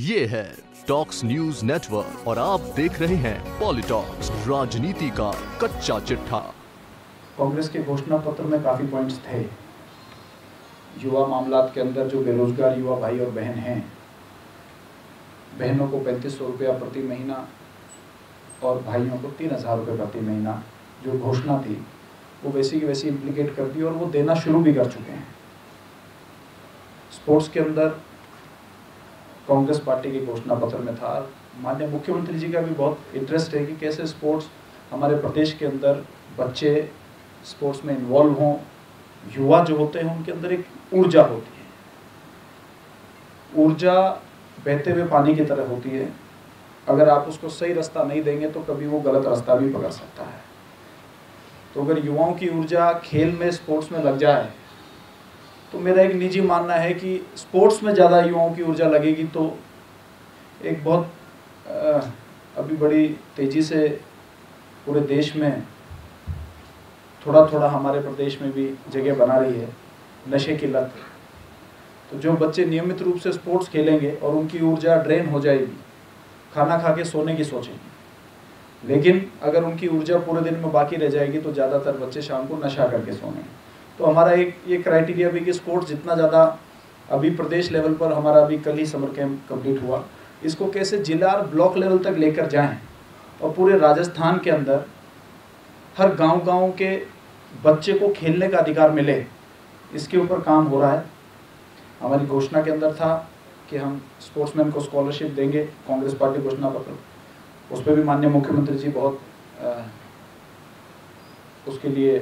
ये है talks news network और आप देख रहे हैं पॉलिटॉक्स राजनीति का कच्चा चिट्ठा। कांग्रेस के घोषणा पत्र में काफ़ी पॉइंट्स थे। युवा मामलात के अंदर जो बेरोजगार युवा भाई और बहन हैं, बहनों को पैंतीस सौ रुपया प्रति महीना और भाइयों को तीन हज़ार रुपये प्रति महीना जो घोषणा थी, वो वैसी की वैसी इम्प्लीकेट कर दी और वो देना शुरू भी कर चुके हैं। स्पोर्ट्स के अंदर कांग्रेस पार्टी के घोषणा पत्र में था। माननीय मुख्यमंत्री जी का भी बहुत इंटरेस्ट है कि कैसे स्पोर्ट्स हमारे प्रदेश के अंदर बच्चे स्पोर्ट्स में इन्वॉल्व हों, युवा जो होते हैं, उनके अंदर एक ऊर्जा होती है। ऊर्जा बहते हुए पानी की तरह होती है। अगर आप उसको सही रास्ता नहीं देंगे तो कभी वो गलत रास्ता भी पकड़ सकता है। तो अगर युवाओं की ऊर्जा खेल में स्पोर्ट्स में लग जाए तो मेरा एक निजी मानना है कि स्पोर्ट्स में ज़्यादा युवाओं की ऊर्जा लगेगी तो एक बहुत अभी बड़ी तेज़ी से पूरे देश में थोड़ा थोड़ा हमारे प्रदेश में भी जगह बना रही है, नशे की लत। तो जो बच्चे नियमित रूप से स्पोर्ट्स खेलेंगे और उनकी ऊर्जा ड्रेन हो जाएगी, खाना खा के सोने की सोचेंगे। लेकिन अगर उनकी ऊर्जा पूरे दिन में बाकी रह जाएगी तो ज़्यादातर बच्चे शाम को नशा करके सोने। तो हमारा एक ये क्राइटेरिया भी कि स्पोर्ट्स जितना ज़्यादा अभी प्रदेश लेवल पर हमारा अभी कल ही समर कैंप कंप्लीट हुआ इसको कैसे जिला और ब्लॉक लेवल तक लेकर जाएँ और पूरे राजस्थान के अंदर हर गांव-गांव के बच्चे को खेलने का अधिकार मिले इसके ऊपर काम हो रहा है। हमारी घोषणा के अंदर था कि हम स्पोर्ट्समैन को स्कॉलरशिप देंगे कांग्रेस पार्टी घोषणा पत्र। उस पर भी माननीय मुख्यमंत्री जी बहुत अ, उसके लिए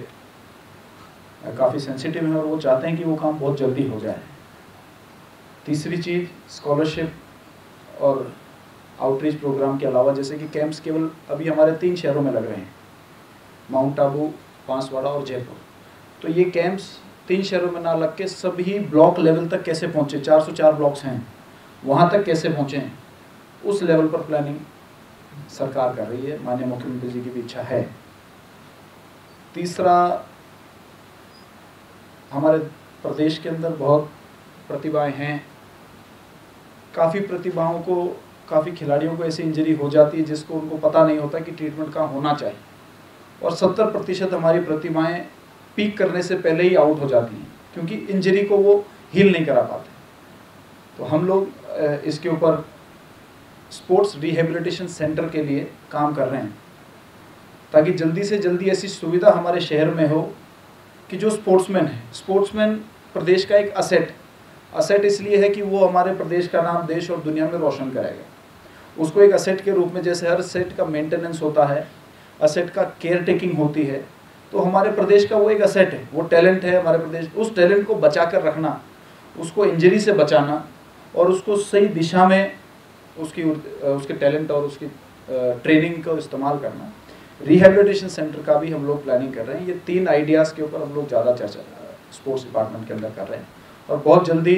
काफ़ी सेंसिटिव हैं और वो चाहते हैं कि वो काम बहुत जल्दी हो जाए। तीसरी चीज़ स्कॉलरशिप और आउटरीच प्रोग्राम के अलावा जैसे कि कैंप्स केवल अभी हमारे तीन शहरों में लग रहे हैं। माउंट आबू बांसवाड़ा और जयपुर तो ये कैंप्स तीन शहरों में ना लग के सभी ब्लॉक लेवल तक कैसे पहुँचे? 404 ब्लॉक्स हैं। वहाँ तक कैसे पहुँचे? उस लेवल पर प्लानिंग सरकार कर रही है। माननीय मुख्यमंत्री जी की भी इच्छा है। तीसरा हमारे प्रदेश के अंदर बहुत प्रतिभाएँ हैं। काफ़ी प्रतिभाओं को, काफ़ी खिलाड़ियों को ऐसी इंजरी हो जाती है जिसको उनको पता नहीं होता कि ट्रीटमेंट कहाँ होना चाहिए। और सत्तर प्रतिशत हमारी प्रतिभाएँ पीक करने से पहले ही आउट हो जाती हैं, क्योंकि इंजरी को वो हील नहीं करा पाते। तो हम लोग इसके ऊपर स्पोर्ट्स रिहेबिलिटेशन सेंटर के लिए काम कर रहे हैं, ताकि जल्दी से जल्दी ऐसी सुविधा हमारे शहर में हो कि जो स्पोर्ट्समैन है स्पोर्ट्समैन प्रदेश का एक असेट असेट इसलिए है कि वो हमारे प्रदेश का नाम देश और दुनिया में रोशन करेगा। उसको एक असेट के रूप में जैसे हर सेट का मेंटेनेंस होता है असेट का केयर टेकिंग होती है तो हमारे प्रदेश का वो एक असेट है, वो टैलेंट है हमारे प्रदेश, उस टैलेंट को बचा कर रखना, उसको इंजरी से बचाना और उसको सही दिशा में उसकी उसके टैलेंट और उसकी ट्रेनिंग का इस्तेमाल करना। रिहेबिलिटेशन सेंटर का भी हम लोग प्लानिंग कर रहे हैं। ये तीन आइडियाज़ के ऊपर हम लोग ज़्यादा चर्चा स्पोर्ट्स डिपार्टमेंट के अंदर कर रहे हैं। और बहुत जल्दी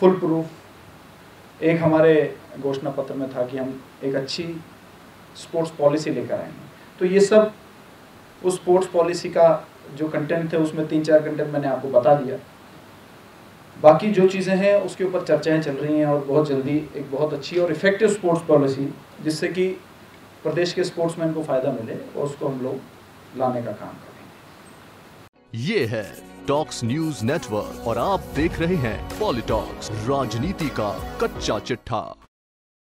फुल प्रूफ एक हमारे घोषणा पत्र में था कि हम एक अच्छी स्पोर्ट्स पॉलिसी लेकर आएँगे। तो ये सब उस स्पोर्ट्स पॉलिसी का जो कंटेंट थे, उसमें तीन चार कंटेंट मैंने आपको बता दिया। बाकी जो चीज़ें हैं, उसके ऊपर चर्चाएँ चल रही हैं और बहुत जल्दी एक बहुत अच्छी और इफ़ेक्टिव स्पोर्ट्स पॉलिसी जिससे कि प्रदेश के स्पोर्ट्समैन को फ़ायदा मिले और उसको हम लोग लाने का काम करेंगे ये है टॉक्स न्यूज़ नेटवर्क और आप देख रहे हैं पॉलिटॉक्स, राजनीति का कच्चा चिट्ठा।